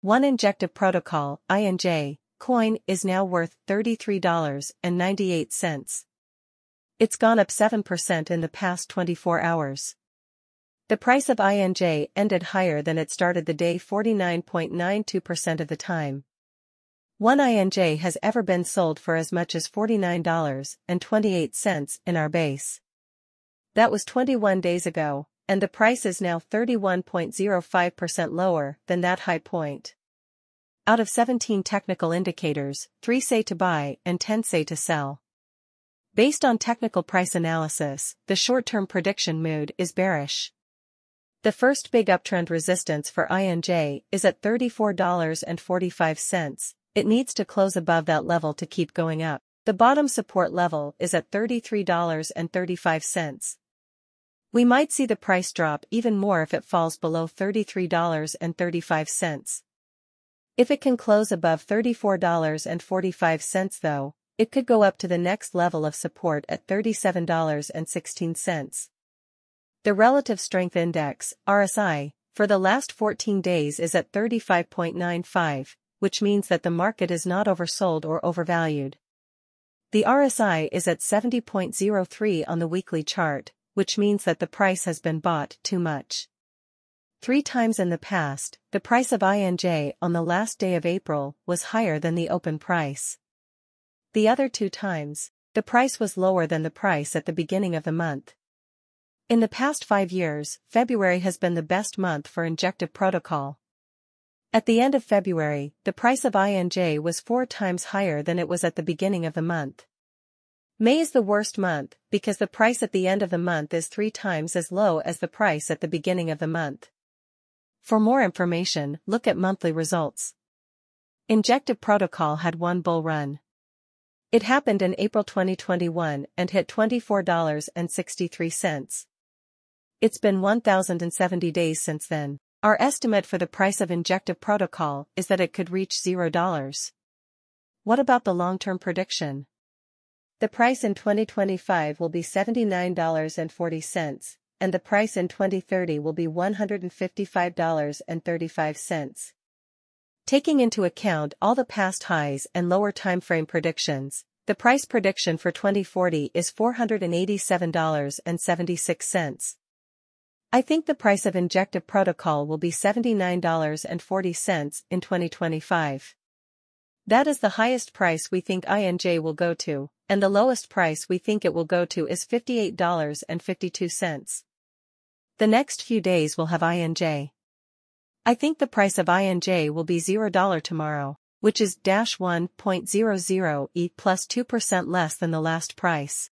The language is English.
One injective protocol, INJ, coin is now worth $33.98. It's gone up 7% in the past 24 hours. The price of INJ ended higher than it started the day 49.92% of the time. One INJ has ever been sold for as much as $49.28 in our base. That was 21 days ago, and the price is now 31.05% lower than that high point. Out of 17 technical indicators, 3 say to buy and 10 say to sell. Based on technical price analysis, the short-term prediction mood is bearish. The first big uptrend resistance for INJ is at $34.45. It needs to close above that level to keep going up. The bottom support level is at $33.35. We might see the price drop even more if it falls below $33.35. If it can close above $34.45 though, it could go up to the next level of support at $37.16. The Relative Strength Index, RSI, for the last 14 days is at 35.95, which means that the market is not oversold or overvalued. The RSI is at 70.03 on the weekly chart, which means that the price has been bought too much. Three times in the past, the price of INJ on the last day of April was higher than the open price. The other two times, the price was lower than the price at the beginning of the month. In the past five years, February has been the best month for injective protocol. At the end of February, the price of INJ was four times higher than it was at the beginning of the month. May is the worst month because the price at the end of the month is three times as low as the price at the beginning of the month. For more information, look at monthly results. Injective protocol had one bull run. It happened in April 2021 and hit $24.63. It's been 1,070 days since then. Our estimate for the price of injective protocol is that it could reach $0. What about the long-term prediction? The price in 2025 will be $79.40, and the price in 2030 will be $155.35. Taking into account all the past highs and lower timeframe predictions, the price prediction for 2040 is $487.76. I think the price of injective protocol will be $79.40 in 2025. That is the highest price we think INJ will go to, and the lowest price we think it will go to is $58.52. The next few days will have INJ. I think the price of INJ will be $0 tomorrow, which is dash 1.00 E plus 2% less than the last price.